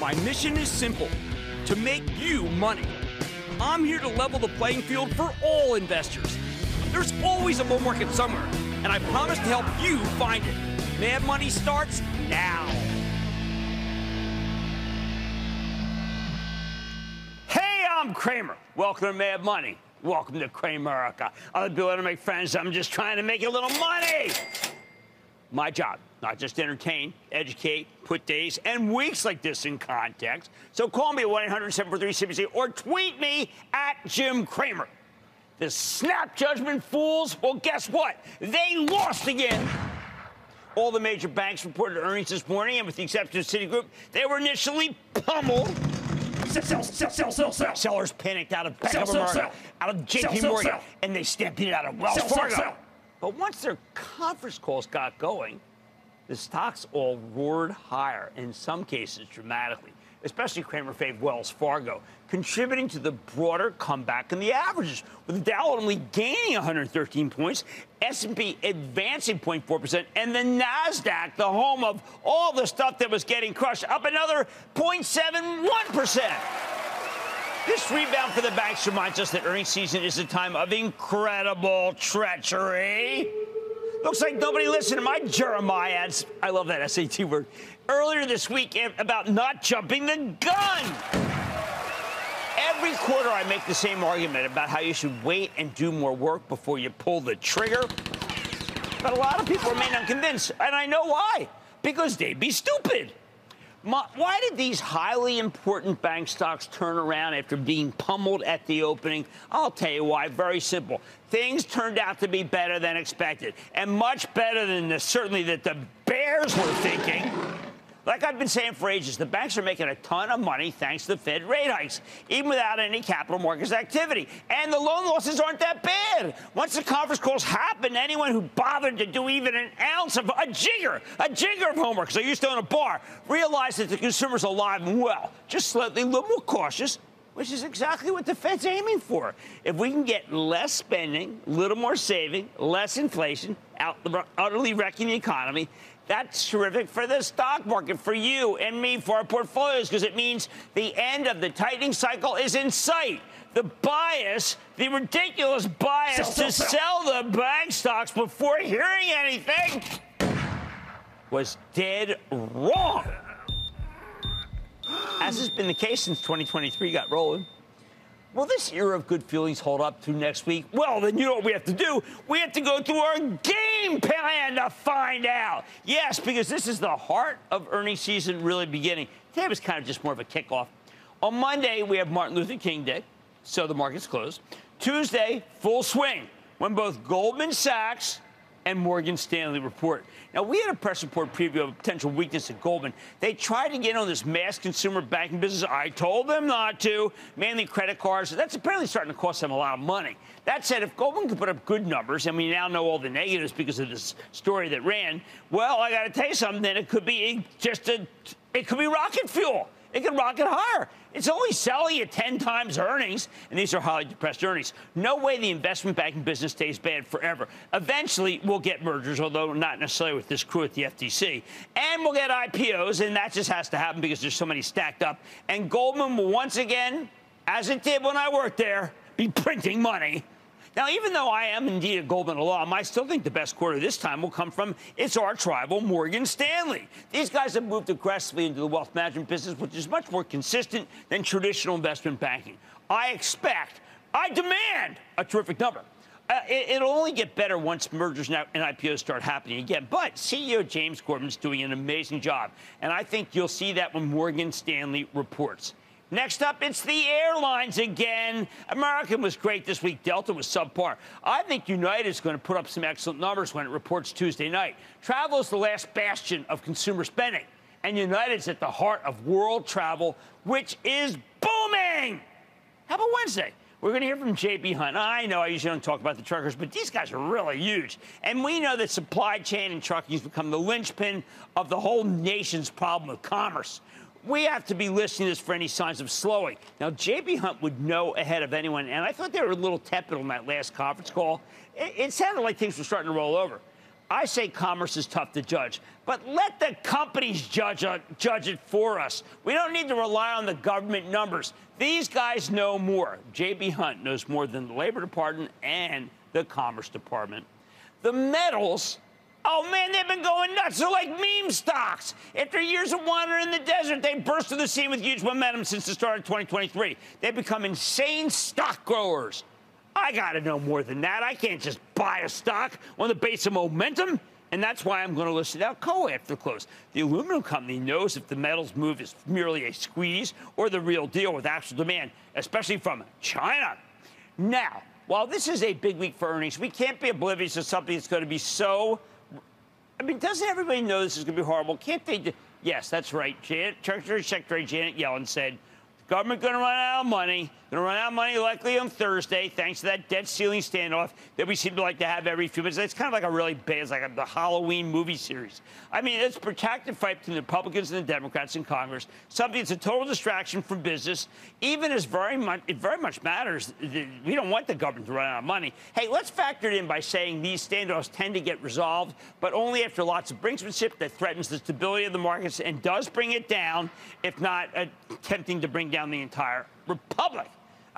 My mission is simple to make you money. I'm here to level the playing field for all investors. There's always a bull market somewhere, and I promise to help you find it. Mad Money starts now. Hey, I'm Cramer. Welcome to Mad Money. Welcome to Cramerica. Other people to make friends. I'm just trying to make a little money. My job, not just entertain, educate, put days and weeks like this in context. So call me at 1 800 743 cbc or tweet me at Jim Cramer. The snap judgment fools, well, guess what? They lost again. All the major banks reported earnings this morning, and with the exception of Citigroup, they were initially pummeled. Sell, sell, sell, sell, sell. Sellers panicked out of Bank of America, out of JP Morgan, and they stampeded out of Wells Fargo. But once their conference calls got going, the stocks all roared higher, in some cases dramatically, especially Cramer fave Wells Fargo, contributing to the broader comeback in the averages, with the Dow ultimately gaining 113 points, S&P advancing 0.4%, and the Nasdaq, the home of all the stuff that was getting crushed, up another 0.71%. This rebound for the banks reminds us that earnings season is a time of incredible treachery. Looks like nobody listened to my jeremiads. I love that SAT word. Earlier this week eh, about not jumping the gun. Every quarter, I make the same argument about how you should wait and do more work before you pull the trigger. But a lot of people remain unconvinced, and I know why. Because they'd be stupid. Why did these highly important bank stocks turn around after being pummeled at the opening? I'll tell you why. Very simple. Things turned out to be better than expected, and much better than the, certainly that the bears were thinking. Like I've been saying for ages, the banks are making a ton of money thanks to the Fed rate hikes, even without any capital markets activity. And the loan losses aren't that bad. Once the conference calls happen, anyone who bothered to do even an ounce of a jigger, a jigger of homework, because I used to own a bar, realized that the consumer's alive and well, just slightly a little more cautious. Which is exactly what the Fed's aiming for. If we can get less spending, a little more saving, less inflation, out, utterly wrecking the economy, that's terrific for the stock market, for you and me, for our portfolios, because it means the end of the tightening cycle is in sight. The bias, the ridiculous bias Sell, to sell, sell the bank stocks before hearing anything was dead wrong. As has been the case since 2023 got rolling. Will this era of good feelings hold up through next week? Well, then you know what we have to do? We have to go through our game plan to find out. Yes, because this is the heart of earnings season really beginning. Today was kind of just more of a kickoff. On Monday, we have Martin Luther King Day, so the market's closed. Tuesday, full swing, when both Goldman Sachs and Morgan Stanley report. Now, we had a press report preview of a potential weakness at Goldman. They tried to get on this mass consumer banking business. I told them not to, mainly credit cards. That's apparently starting to cost them a lot of money. That said, if Goldman could put up good numbers, and we now know all the negatives because of this story that ran, well, I got to tell you something, then it could be just a, it could be rocket fuel. It could rocket higher. It's only selling at 10 times earnings, and these are highly depressed earnings. No way the investment banking business stays bad forever. Eventually, we'll get mergers, although not necessarily with this crew at the FTC. And we'll get IPOs, and that just has to happen because there's so many stacked up. And Goldman will once again, as it did when I worked there, be printing money. Now, even though I am indeed a Goldman alum, I still think the best quarter this time will come from its arch rival, Morgan Stanley. These guys have moved aggressively into the wealth management business, which is much more consistent than traditional investment banking. I expect, I demand a terrific number. Uh, it, will only get better once mergers and IPOs start happening again. But CEO James Gorman's doing an amazing job. And I think you'll see that when Morgan Stanley reports. Next up, it's the airlines again. American was great this week. Delta was subpar. I think United is going to put up some excellent numbers when it reports Tuesday night. Travel is the last bastion of consumer spending, and United's at the heart of world travel, which is booming. How about Wednesday? We're going to hear from JB Hunt. I know I usually don't talk about the truckers, but these guys are really huge. And we know that supply chain and trucking has become the linchpin of the whole nation's problem of commerce. We have to be listening to this for any signs of slowing. Now, JB Hunt would know ahead of anyone, and I thought they were a little tepid on that last conference call. It, it sounded like things were starting to roll over. I say commerce is tough to judge, but let the companies judge, uh, judge it for us. We don't need to rely on the government numbers. These guys know more. J.B. Hunt knows more than the Labor Department and the Commerce Department. The metals, oh man, they've been going nuts. They're like meme stocks. After years of wandering in the desert, they burst to the scene with huge momentum since the start of 2023. They've become insane stock growers. I got to know more than that. I can't just buy a stock on the base of momentum. And that's why I'm going to list co after close. The aluminum company knows if the metals move is merely a squeeze or the real deal with actual demand, especially from China. Now, while this is a big week for earnings, we can't be oblivious to something that's going to be so. I mean, doesn't everybody know this is going to be horrible? Can't they? Yes, that's right. Janet, Treasury Secretary Janet Yellen said Government going to run out of money. Going to run out of money likely on Thursday, thanks to that debt ceiling standoff that we seem to like to have every few minutes. It's kind of like a really bad, it's like a, the Halloween movie series. I mean, it's a protracted fight between the Republicans and the Democrats in Congress. Something that's a total distraction from business, even as very much it very much matters. We don't want the government to run out of money. Hey, let's factor it in by saying these standoffs tend to get resolved, but only after lots of brinksmanship that threatens the stability of the markets and does bring it down, if not uh, attempting to bring down the entire republic.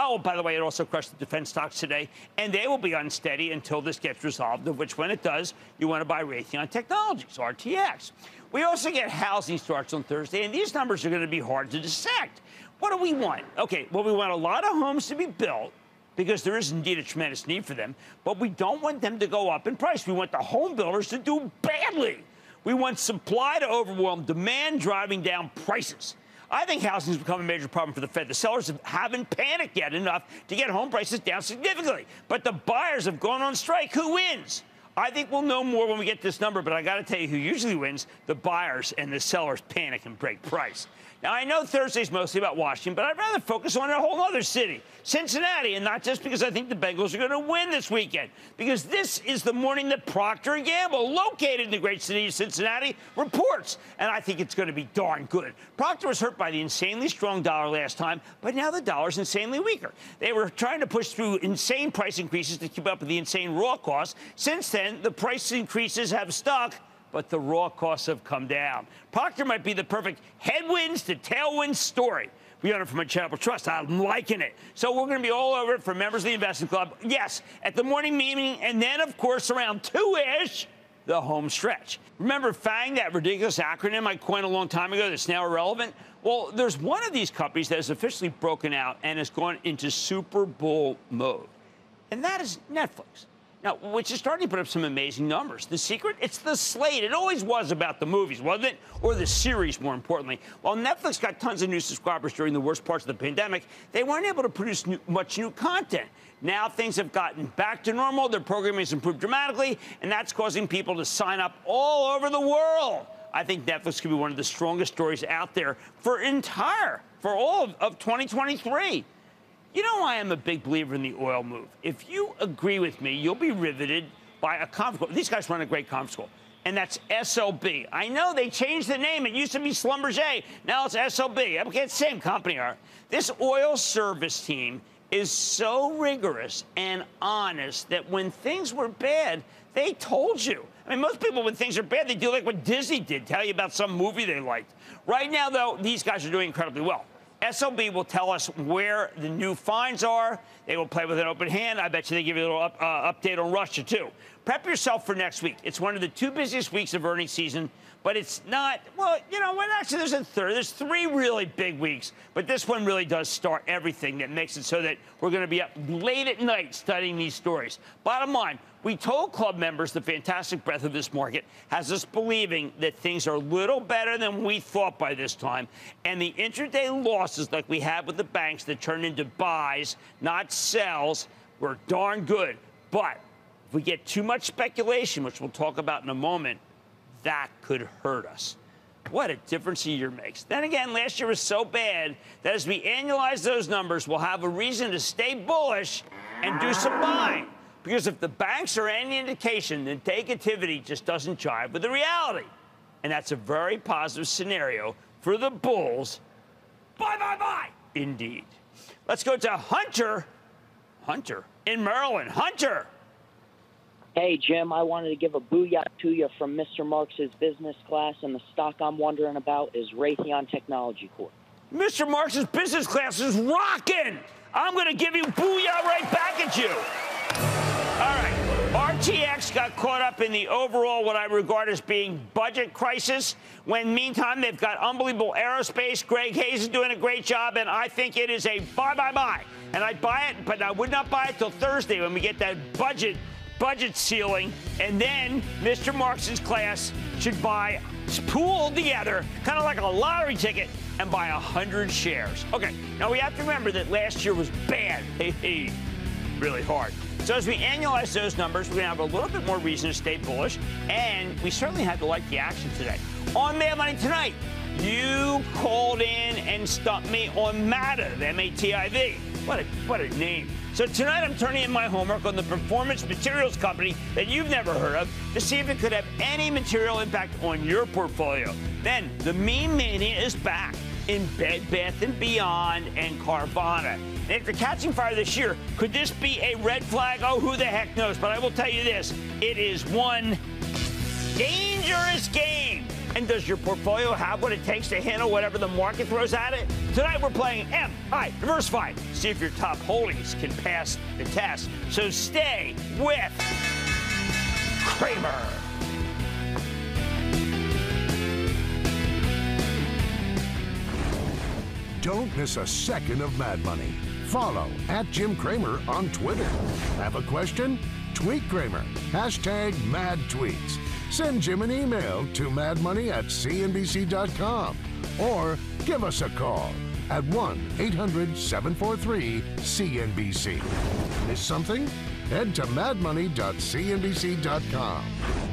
Oh, by the way, it also crushed the defense stocks today, and they will be unsteady until this gets resolved, of which, when it does, you want to buy Raytheon Technologies, RTX. We also get housing starts on Thursday, and these numbers are going to be hard to dissect. What do we want? Okay, well, we want a lot of homes to be built because there is indeed a tremendous need for them, but we don't want them to go up in price. We want the home builders to do badly. We want supply to overwhelm demand, driving down prices. I think housing has become a major problem for the Fed. The sellers haven't panicked yet enough to get home prices down significantly. But the buyers have gone on strike. Who wins? I think we'll know more when we get this number, but I got to tell you who usually wins the buyers and the sellers panic and break price. Now, I know Thursday's mostly about Washington, but I'd rather focus on a whole other city, Cincinnati, and not just because I think the Bengals are going to win this weekend, because this is the morning that Procter & Gamble, located in the great city of Cincinnati, reports, and I think it's going to be darn good. Procter was hurt by the insanely strong dollar last time, but now the dollar's insanely weaker. They were trying to push through insane price increases to keep up with the insane raw costs. Since then, the price increases have stuck but the raw costs have come down. Procter might be the perfect headwinds to tailwinds story. We own it from a charitable trust. I'm liking it. So we're going to be all over it for members of the investment club. Yes, at the morning meeting, and then, of course, around two ish, the home stretch. Remember FANG, that ridiculous acronym I coined a long time ago that's now irrelevant? Well, there's one of these companies that has officially broken out and has gone into Super Bowl mode, and that is Netflix. Now, which is starting to put up some amazing numbers. The secret? It's the slate. It always was about the movies, wasn't it? Or the series, more importantly. While Netflix got tons of new subscribers during the worst parts of the pandemic, they weren't able to produce new, much new content. Now things have gotten back to normal. Their programming has improved dramatically, and that's causing people to sign up all over the world. I think Netflix could be one of the strongest stories out there for entire, for all of, of 2023. You know why I'm a big believer in the oil move? If you agree with me, you'll be riveted by a conference call. These guys run a great conference call. And that's SLB. I know they changed the name. It used to be Schlumberger. Now it's SLB. Okay, it's the same company. Are This oil service team is so rigorous and honest that when things were bad, they told you. I mean, most people, when things are bad, they do like what Disney did, tell you about some movie they liked. Right now, though, these guys are doing incredibly well. SLB will tell us where the new fines are. They will play with an open hand. I bet you they give you a little up, uh, update on Russia, too. Prep yourself for next week. It's one of the two busiest weeks of earnings season, but it's not, well, you know, what? actually there's a third. There's three really big weeks, but this one really does start everything that makes it so that we're going to be up late at night studying these stories. Bottom line, we told club members the fantastic breadth of this market has us believing that things are a little better than we thought by this time. And the intraday losses, like we had with the banks that turned into buys, not sells, were darn good. But if we get too much speculation, which we'll talk about in a moment, that could hurt us. What a difference a year makes. Then again, last year was so bad that as we annualize those numbers, we'll have a reason to stay bullish and do some buying. Because if the banks are any indication, then negativity just doesn't jive with the reality. And that's a very positive scenario for the Bulls. Bye, bye, bye. Indeed. Let's go to Hunter. Hunter in Maryland. Hunter. Hey, Jim, I wanted to give a booyah to you from Mr. Marks's business class, and the stock I'm wondering about is Raytheon Technology Corp. Mr. Marks's business class is rocking. I'm going to give you booyah right back at you. All right. RTX got caught up in the overall, what I regard as being budget crisis. When meantime, they've got unbelievable aerospace. Greg Hayes is doing a great job, and I think it is a buy, buy, buy. And I'd buy it, but I would not buy it till Thursday when we get that budget budget ceiling, and then Mr. Marks's class should buy pool together, kind of like a lottery ticket, and buy a 100 shares. Okay, now we have to remember that last year was bad. Hey, hey, really hard. So as we annualize those numbers, we're going to have a little bit more reason to stay bullish, and we certainly had to like the action today. On Mad Money tonight, you called in and stumped me on Mativ, M-A-T-I-V. What a, what a name. So tonight I'm turning in my homework on the performance materials company that you've never heard of to see if it could have any material impact on your portfolio. Then the meme mania is back in Bed Bath & Beyond and Carvana. And after catching fire this year, could this be a red flag? Oh, who the heck knows? But I will tell you this, it is one dangerous game. And does your portfolio have what it takes to handle whatever the market throws at it? Tonight we're playing Am I Diversified. See if your top holdings can pass the test. So stay with Cramer. Don't miss a second of Mad Money. Follow at Jim Cramer on Twitter. Have a question? Tweet Cramer. Hashtag mad tweets. Send Jim an email to madmoney at cnbc.com or give us a call at 1 800 743 CNBC. Miss something? Head to madmoney.cnbc.com.